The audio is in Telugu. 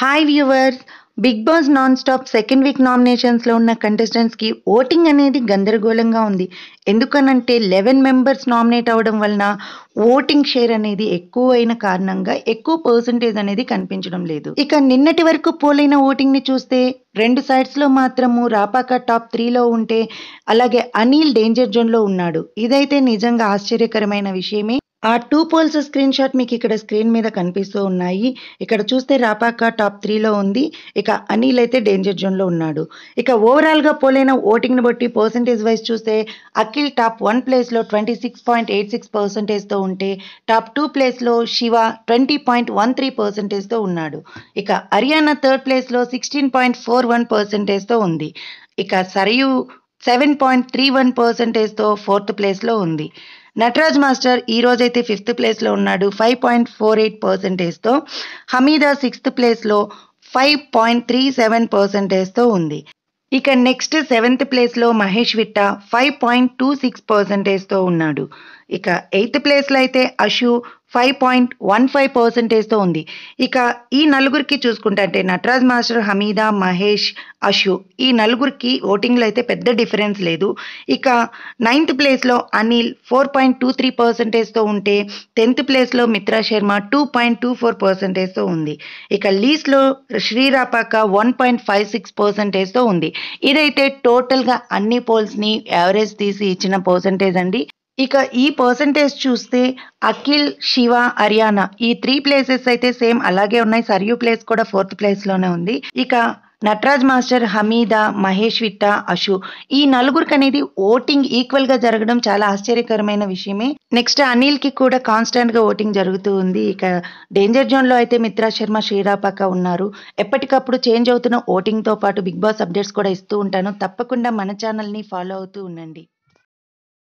Hi viewers Bigg Boss non stop second week నామినేషన్స్లో ఉన్న కంటెస్టెంట్స్కి ఓటింగ్ అనేది గందరగోళంగా ఉంది. ఎందుకనంటే లెవెన్ మెంబర్స్ నామినేట్ అవ్వడం వలన ఓటింగ్ షేర్ అనేది ఎక్కువ అయిన కారణంగా ఎక్కువ పర్సంటేజ్ అనేది కనిపించడం లేదు. ఇక నిన్నటి వరకు పోలైన ఓటింగ్ని చూస్తే రెండు సైడ్స్లో మాత్రము రాపాక టాప్ త్రీలో ఉంటే అలాగే అనిల్ డేంజర్ జోన్లో ఉన్నాడు. ఇదైతే నిజంగా ఆశ్చర్యకరమైన విషయమే. ఆ టూ పోల్స్ స్క్రీన్ షాట్ మీకు ఇక్కడ స్క్రీన్ మీద కనిపిస్తూ ఉన్నాయి. ఇక్కడ చూస్తే రాపాక టాప్ త్రీలో ఉంది. ఇక అనిల్ అయితే డేంజర్ జోన్లో ఉన్నాడు. ఇక ఓవరాల్గా పోలైన ఓటింగ్ని బట్టి పర్సంటేజ్ వైజ్ చూస్తే అఖిల్ టాప్ వన్ ప్లేస్లో twenty six point eight six పర్సంటేజ్తో ఉంటే టాప్ టూ ప్లేస్లో Shiva twenty point one three పర్సంటేజ్తో ఉన్నాడు. ఇక హర్యానా థర్డ్ ప్లేస్లో సిక్స్టీన్ పాయింట్ ఫోర్ వన్ పర్సంటేజ్తో ఉంది. ఇక Sarayu seven point three one పర్సంటేజ్తో fourth ప్లేస్లో ఉంది. నటరాజ్ మాస్టర్ ఈ రోజైతే ఫిఫ్త్ ప్లేస్లో ఉన్నాడు. ఫైవ్ పాయింట్ ఫోర్ ఎయిట్ పర్సెంటేజ్తో హమీదా సిక్స్త్ ప్లేస్లో ఫైవ్ పాయింట్ త్రీ సెవెన్ పర్సెంటేజ్తో ఉంది. ఇక నెక్స్ట్ సెవెంత్ ప్లేస్లో Mahesh Vitta five point two six పర్సెంటేజ్తో ఉన్నాడు. ఇక ఎయిత్ ప్లేస్లో అయితే Ashu five point one five పర్సెంటేజ్తో ఉంది. ఇక ఈ నలుగురికి చూసుకుంటే అంటే నటరాజ్ మాస్టర్ హమీదా మహేష్ అషు ఈ నలుగురికి ఓటింగ్లో అయితే పెద్ద డిఫరెన్స్ లేదు. ఇక నైన్త్ ప్లేస్లో Anil four point two three పర్సెంటేజ్తో ఉంటే టెన్త్ ప్లేస్లో Mitra Sharma two point two four పర్సెంటేజ్తో ఉంది. ఇక లీస్ట్లో Srirapaka one point five six పర్సెంటేజ్తో ఉంది. ఇదైతే టోటల్గా అన్ని పోల్స్ని యావరేజ్ తీసి ఇచ్చిన పర్సెంటేజ్ అండి. ఇక ఈ పర్సంటేజ్ చూస్తే అఖిల్ శివ హర్యానా ఈ త్రీ ప్లేసెస్ అయితే సేమ్ అలాగే ఉన్నాయి. సరియు ప్లేస్ కూడా ఫోర్త్ ప్లేస్లోనే ఉంది. ఇక నటరాజ్ మాస్టర్ హమీదా మహేష్ విట్ట అశు ఈ నలుగురికి అనేది ఓటింగ్ ఈక్వల్గా జరగడం చాలా ఆశ్చర్యకరమైన విషయమే. నెక్స్ట్ అనిల్కి కూడా కాన్స్టెంట్గా ఓటింగ్ జరుగుతూ ఉంది. ఇక డేంజర్ జోన్లో అయితే మిత్రా శర్మ శ్రీరాపాక ఉన్నారు. ఎప్పటికప్పుడు చేంజ్ అవుతున్న ఓటింగ్తో పాటు బిగ్ బాస్ అప్డేట్స్ కూడా ఇస్తూ ఉంటాను. తప్పకుండా మన ఛానల్ని ఫాలో అవుతూ ఉండండి.